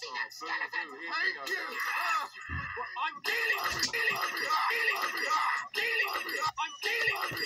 see that skeleton? Thank you. I'm dealing, dealing, dealing, dealing. I'm dealing. with